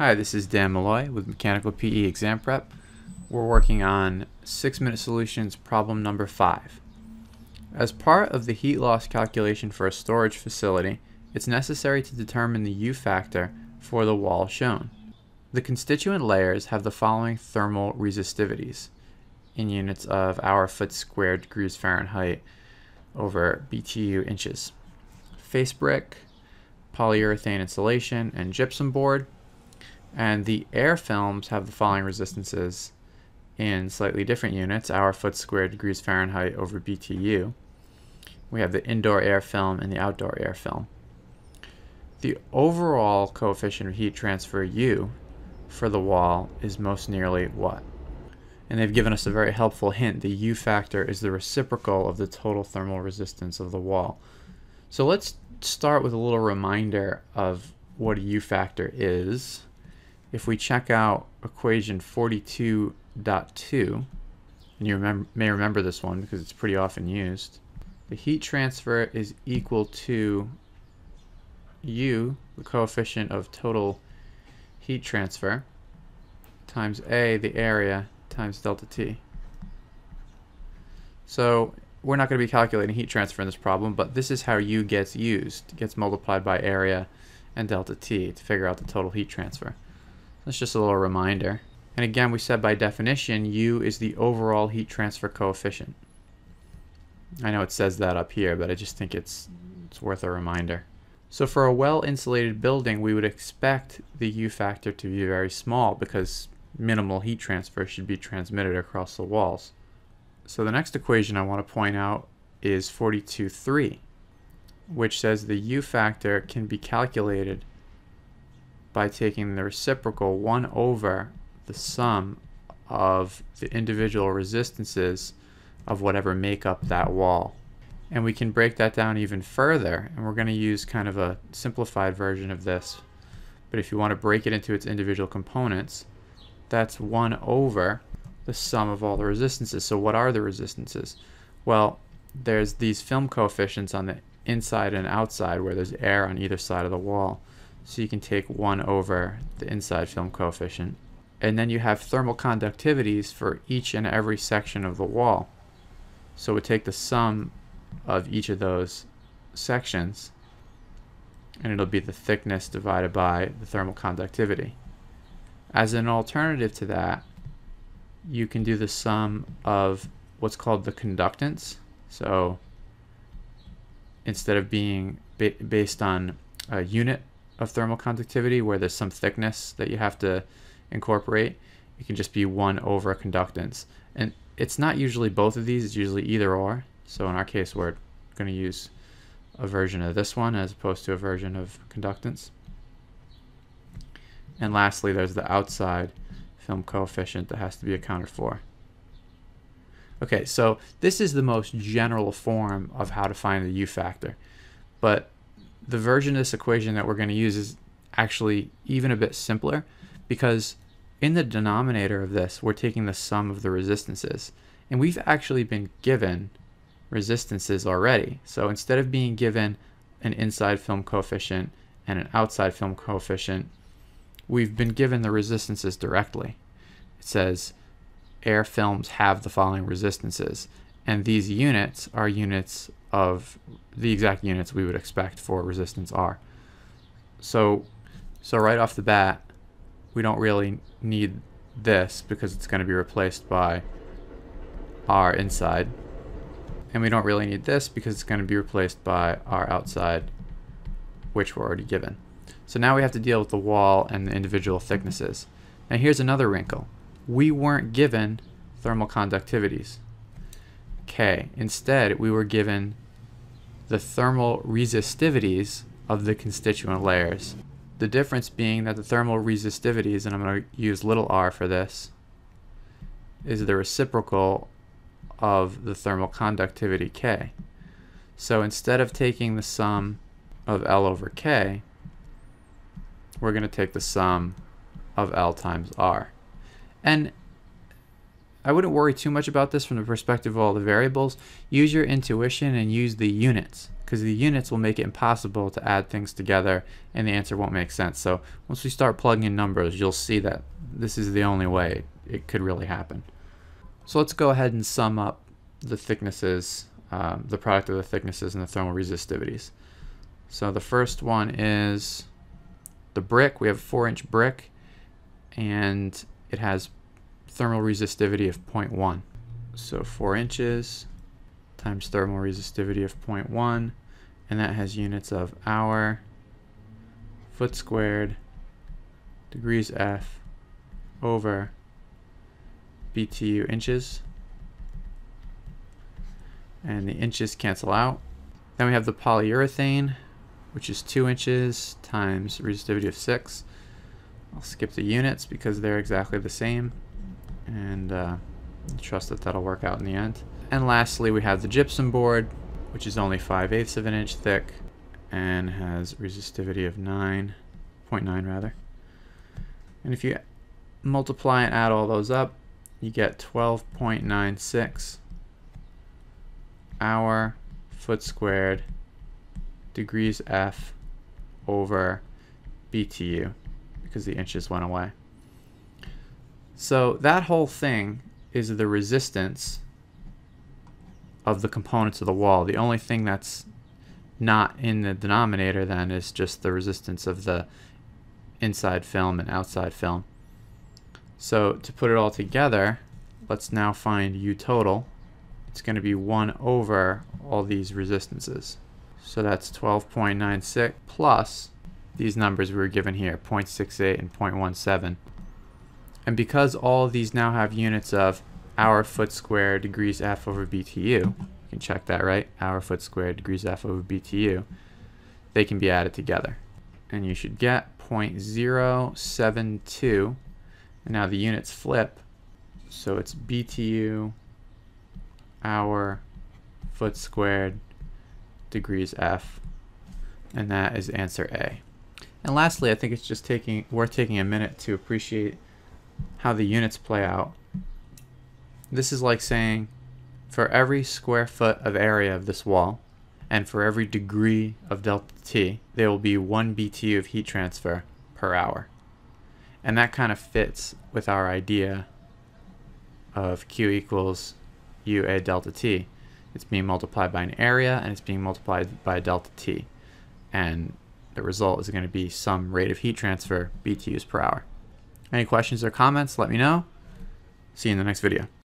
Hi, this is Dan Malloy with Mechanical PE Exam Prep. We're working on 6 Minute Solutions problem number 5. As part of the heat loss calculation for a storage facility, it's necessary to determine the U factor for the wall shown. The constituent layers have the following thermal resistivities in units of hour foot squared degrees Fahrenheit over BTU inches. Face brick, polyurethane insulation, and gypsum board and the air films have the following resistances in slightly different units, hour foot squared degrees Fahrenheit over BTU. We have the indoor air film and the outdoor air film. The overall coefficient of heat transfer U for the wall is most nearly what? And they've given us a very helpful hint. The U factor is the reciprocal of the total thermal resistance of the wall. So let's start with a little reminder of what a U factor is if we check out equation 42.2, and you remember, may remember this one because it's pretty often used, the heat transfer is equal to U, the coefficient of total heat transfer, times A, the area, times delta T. So we're not going to be calculating heat transfer in this problem, but this is how U gets used. It gets multiplied by area and delta T to figure out the total heat transfer. That's just a little reminder. And again, we said by definition, U is the overall heat transfer coefficient. I know it says that up here, but I just think it's, it's worth a reminder. So for a well-insulated building, we would expect the U factor to be very small because minimal heat transfer should be transmitted across the walls. So the next equation I want to point out is 42.3, which says the U factor can be calculated by taking the reciprocal 1 over the sum of the individual resistances of whatever make up that wall. And we can break that down even further, and we're going to use kind of a simplified version of this. But if you want to break it into its individual components, that's 1 over the sum of all the resistances. So what are the resistances? Well, there's these film coefficients on the inside and outside where there's air on either side of the wall. So you can take 1 over the inside film coefficient. And then you have thermal conductivities for each and every section of the wall. So we take the sum of each of those sections and it'll be the thickness divided by the thermal conductivity. As an alternative to that, you can do the sum of what's called the conductance. So instead of being ba based on a unit of thermal conductivity where there's some thickness that you have to incorporate. It can just be 1 over conductance. And it's not usually both of these, it's usually either or. So in our case, we're going to use a version of this one as opposed to a version of conductance. And lastly, there's the outside film coefficient that has to be accounted for. Okay, so this is the most general form of how to find the U factor. But the version of this equation that we're going to use is actually even a bit simpler because in the denominator of this, we're taking the sum of the resistances. And we've actually been given resistances already. So instead of being given an inside film coefficient and an outside film coefficient, we've been given the resistances directly. It says air films have the following resistances. And these units are units of the exact units we would expect for resistance R. So, so right off the bat, we don't really need this because it's going to be replaced by R inside. And we don't really need this because it's going to be replaced by R outside, which we're already given. So now we have to deal with the wall and the individual thicknesses. Now here's another wrinkle. We weren't given thermal conductivities. K. Instead, we were given the thermal resistivities of the constituent layers. The difference being that the thermal resistivities, and I'm going to use little r for this, is the reciprocal of the thermal conductivity K. So instead of taking the sum of L over K, we're going to take the sum of L times R. And I wouldn't worry too much about this from the perspective of all the variables. Use your intuition and use the units because the units will make it impossible to add things together and the answer won't make sense. So once we start plugging in numbers, you'll see that this is the only way it could really happen. So let's go ahead and sum up the thicknesses, um, the product of the thicknesses and the thermal resistivities. So the first one is the brick. We have a 4 inch brick and it has thermal resistivity of 0.1. So 4 inches times thermal resistivity of 0.1 and that has units of hour, foot squared, degrees F over BTU inches. And the inches cancel out. Then we have the polyurethane, which is 2 inches times resistivity of 6. I'll skip the units because they're exactly the same. And uh, trust that that'll work out in the end. And lastly, we have the gypsum board, which is only 5 eighths of an inch thick and has resistivity of 9.9 rather. And if you multiply and add all those up, you get 12.96 hour foot squared degrees F over BTU because the inches went away. So that whole thing is the resistance of the components of the wall. The only thing that's not in the denominator then is just the resistance of the inside film and outside film. So to put it all together, let's now find U total. It's going to be 1 over all these resistances. So that's 12.96 plus these numbers we were given here, 0.68 and 0.17. And because all these now have units of hour foot squared degrees F over BTU, you can check that right, hour foot squared degrees F over BTU, they can be added together. And you should get 0.072 and now the units flip. So it's BTU, hour, foot squared, degrees F. And that is answer A. And lastly, I think it's just taking worth taking a minute to appreciate how the units play out. This is like saying for every square foot of area of this wall, and for every degree of delta T, there will be one BTU of heat transfer per hour. And that kind of fits with our idea of Q equals UA delta T. It's being multiplied by an area and it's being multiplied by a delta T. And the result is going to be some rate of heat transfer BTUs per hour. Any questions or comments, let me know. See you in the next video.